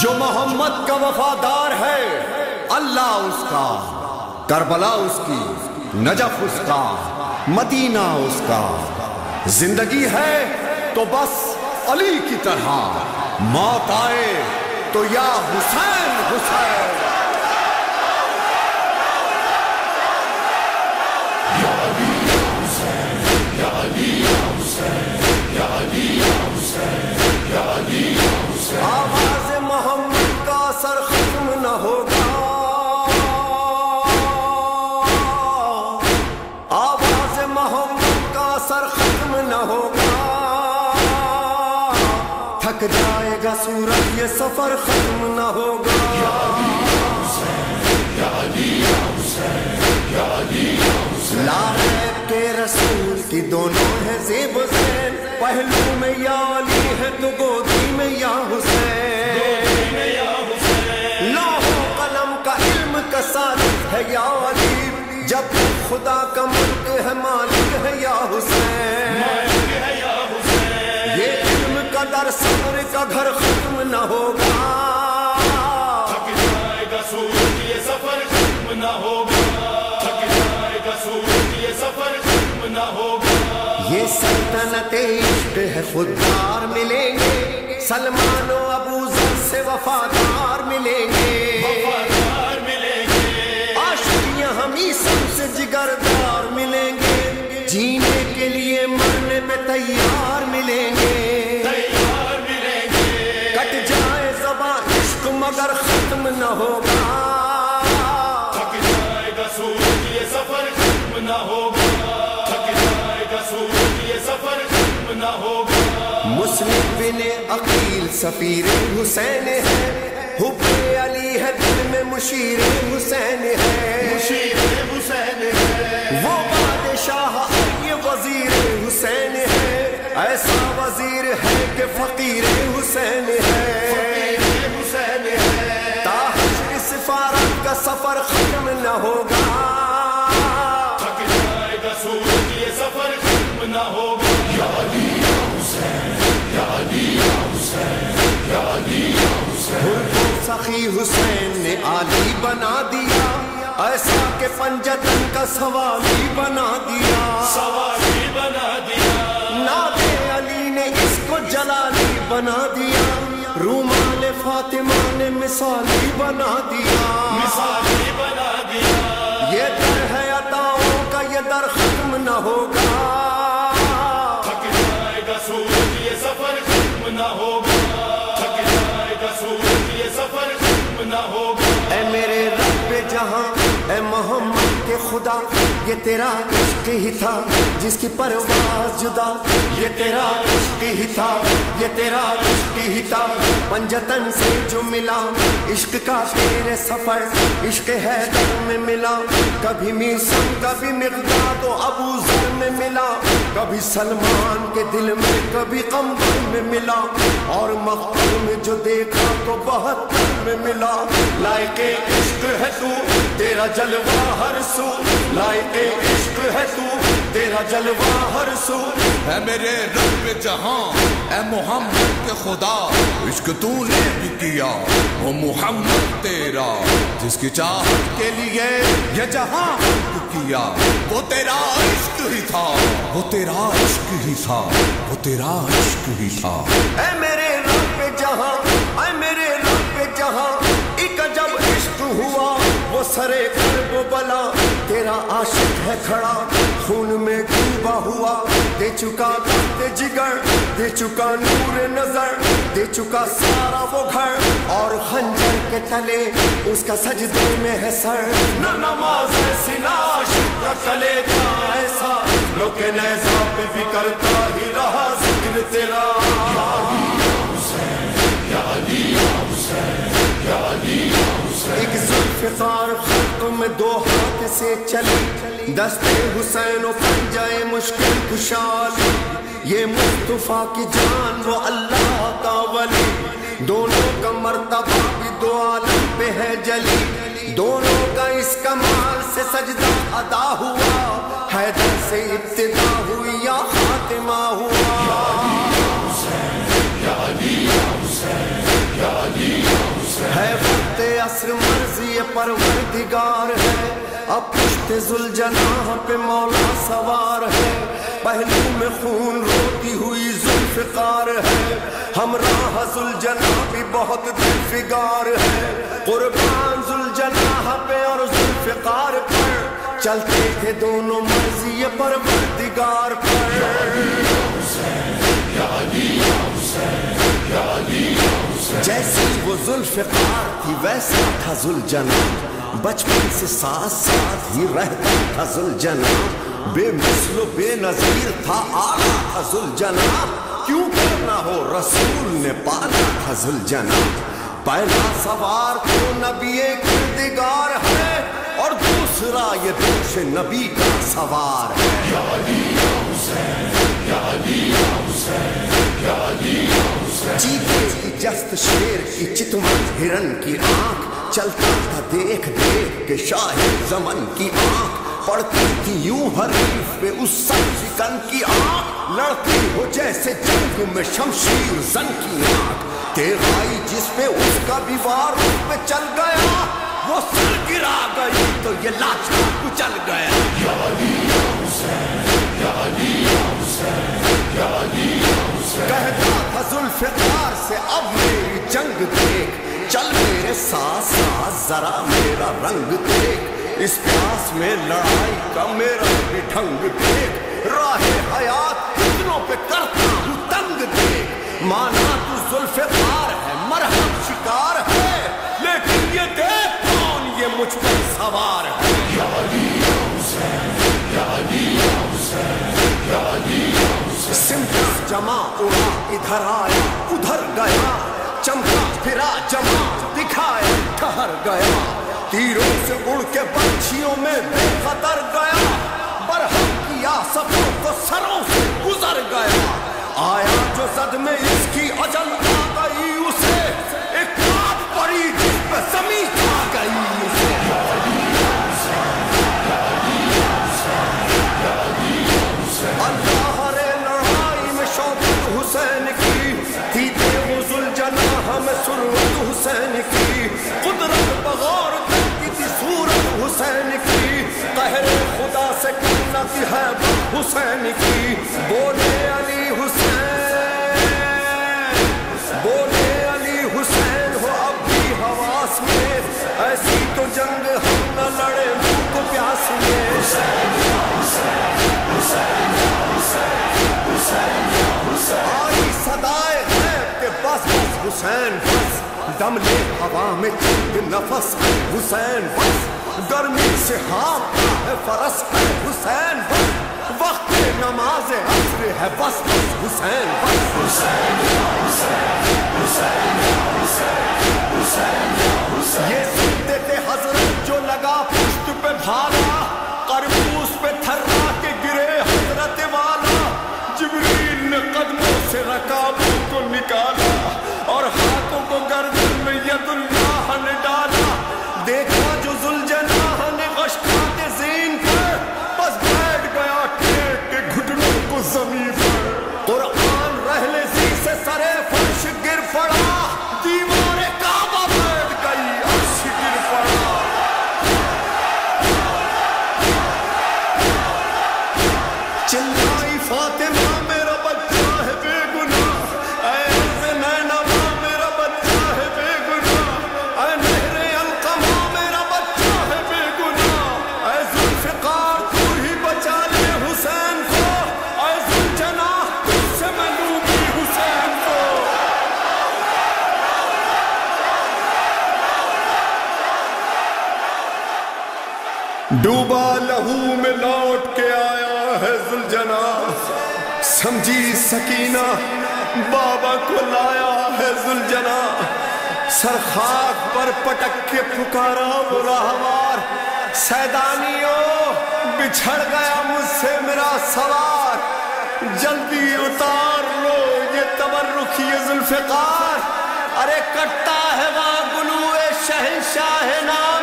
जो मोहम्मद का वफादार है, अल्लाह उसका, करबला उसकी, नजफ उसका, मदीना उसका। ज़िंदगी है तो बस अली की तरह, मौत आए तो या हुसैन हुसैन। जाएगा सूरज, ये सफ़र खत्म न होगा। के रसूल की दोनों है जेब हुसैन पहलू में या अली है तो गोदी में या हुसैन। लोहो कलम का इल्म का सालिक है या अली। जब खुदा का मुल्क है मालिक है या हुसैन। घर खत्म न होगा। थक जाएगा सूरज ये सफ़र खत्म न होगा। थक जाएगा सूरज ये सफ़र खत्म न होगा। ये सल्तनत इश्क है खुददार मिलेंगे। सलमान अबू जर से वफादार मिलेंगे। वफादार मिलेंगे। आशिकियाँ हम ही सबसे जिगरदार मिलेंगे। जीने के लिए मरने पे तैयार होगा। थक जाएगा सूरज ये सफ़र खत्म न होगा। थक जाएगा सूरज ये सफ़र खत्म न होगा। मुस्लिम बिन अकील सफीर हुसैन है। हुब्बे अली है दिल में मुशीर हुसैन है। मुशीर हुसैन है। वो बादशाह ये वज़ीर हुसैन है। ऐसा वज़ीर है कि फकीर हुसैन है। सफ़र खत्म न होगा। थक जाएगा सूरज ये सफ़र खत्म न होगा। हुसैन हुसैन हुसैन सखी हुसैन ने आली बना दिया ऐसा के पंजतन का सवाली बना दिया। सवारी बना दिया। नादे अली ने इसको जलाली बना दिया। रूमाल फातिमा ने मिसाली बना दिया। मिसाली बना दिया। ये दर है अताओं का ये दर खत्म न होगा। थक जाएगा सूरज ये सफ़र खत्म न होगा। थक जाएगा सूरज ये सफ़र खत्म न होगा। ए मेरे रब जहाँ ए मोहम्मद के खुदा ये तेरा इश्क ही था जिसकी परवाज जुदा। ये तेरा इश्क ही था, ये तेरा इश्क ही था। पंजतन से जो मिला, इश्क का तेरे सफ़र, इश्क है तुम में मिला। कभी मीसम, कभी मिर्दा तो अबू जर में मिला। कभी सलमान के दिल में, कभी कम्बर में मिला। और मकबूल में जो देखा तो बहत्तर में मिला। लायके इश्क है तू, तेरा जलवा हर सू। लायके इश्क है तू, तेरा जलवा हर सू। है मेरे रब जहाँ है मोहम्मद के खुदा। इश्क तूने भी किया, वो मोहम्मद तेरा। जिसकी चाहत के लिए ये जहाँ किया। वो तेरा इश्क ही था। वो तेरा इश्क ही था। वो तेरा इश्क ही था। ऐ मेरे रब पे जहाँ, ऐ मेरे रब पे जहाँ, एक जब इश्क हुआ। सरे कर्ब बला। तेरा आशिक है खड़ा, खून में डूबा हुआ। दे चुका दे जिगर, दे चुका नूर नज़र। दे चुका सारा वो घर और खंजर के तले। उसका सजदे में है सर। न नमाज़ ऐसी ना आशिक का ऐसा। लोके नैसा पे भी करता ही रहा ज़िक्र तेरा। या अली या हुसैन, या अली या हुसैन जुल्फिकार खल्क में दो हाथ से चली। दस्ते हुसैन पंजाए मुश्किल खुशाल ये मुस्तफ़ा की जान, वो अल्लाह का वली। दोनों का मर्तबा भी दो आलम पे है जली। दोनों का इस कमाल से सजदा अदा हुआ। हैदर से इब्तिदा हुई या खातिमा हुआ। है वक्त असर मर्ज़ी परवरदिगार है। अब पुश्ते जुलजनाह पे मौला सवार है। पहलू में खून रोती हुई जुल्फकार है। हमराह जुलजना भी बहुत दिलफिगार है। कुर्बान जुलजनाह पे और जुल्फकार पर चलते थे दोनों मर्ज़ी ये परवरदिगार पर। या अली या हुसैन या अली या हुसैन जैसी वो जुल्फकार थी, वैसा था जुलजना। बचपन से साथ साथ ही रहता था जुलजना। बेमिसलो, बेनजीर था, आला था जुलजना। क्यों करना हो, रसूल ने पाला था जुलजना। पहला सवार तो नबी किरदिगार है, और दूसरा ये दोष नबी का सवार है। या अली या हुसैन, या अली या हुसैन, या अली या चीते जस्त शेर की चितवन, हिरन की आँख, चलता था देख देख के शाहिद जमन की आँख, पड़ती थी यूँ हरीफ पे उस सिकन की आँख, लड़ती हो जैसे जंग में शमशीर जन की आँख। तेराई जिसपे उसका भी वार उस पे चल गया, वो सर गिरा गई तो ये लाचा कुचल गया। साथ साथ जरा मेरा रंग देख। इस प्यास में लड़ाई का मेरा भी ढंग देख। राह हयात कितनों पे करता हूँ तंग देख। माना तू जुल्फिकार है, मरहम शिकार है। लेकिन ये देख कौन, ये मुझ पर सवार है। सिमटा जमा उड़ा इधर आया, उधर गया। चमका फिरा जमा दिखाया ठहर गया। तीरों से उड़ के पक्षियों में बेखतर गया। बरहम किया सफों को सरों से गुजर गया। आया जो सद में इसकी अजल आ गई, उसे एक पड़ी जिस पे खा गई, उसे। अल्लाह रे लड़ाई में शौकत हुसैन की, थी हुसैन की, बोले अली हुसैन, बोले अली हुसैन हो अब भी हवास में, ऐसी तो जंग हम न लड़े भूख प्यास में। आई सदाए गैब के बस बस हुसैन दम ले हवा में चंद नफस है, हुसैन, बस। गर्मी से हाँपता है फरस है, हुसैन, बस। वक्त नमाज़ है हुसैन ये सुनते थे हज़रत जो लगा पुष्ट पे भाला करबूस पे थर्रा के गिरे हज़रत वाला जिब्रील ने कदमों से रकाबों को निकाला। चिल्लाई फातिमा मेरा डूबा लहू में लौट के आया है जुलझना समझी सकीना, बाबा को लाया है जुलझना सर खाक पर पटक के पुकारा वो राहवार। सैदानियों, बिछड़ गया मुझसे मेरा सवार। जल्दी उतार लो ये तबर्रुख, ये जुल्फकार। अरे कटता है वहाँ गुलूए शहनशाह नामदार